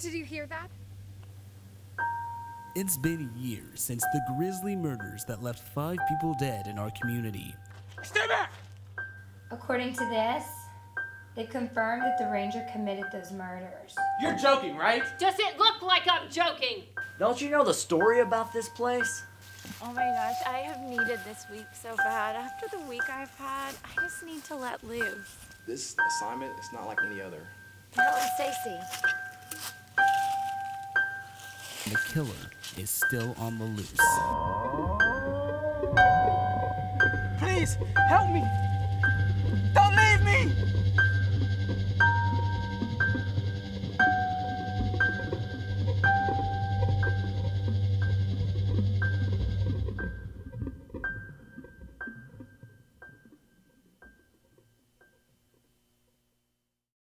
Did you hear that? It's been years since the grisly murders that left five people dead in our community. Stay back! According to this, they confirmed that the ranger committed those murders. You're joking, right? Does it look like I'm joking? Don't you know the story about this place? Oh my gosh, I have needed this week so bad. After the week I've had, I just need to let loose. This assignment is not like any other. Tell Stacy. The killer is still on the loose. Please, help me!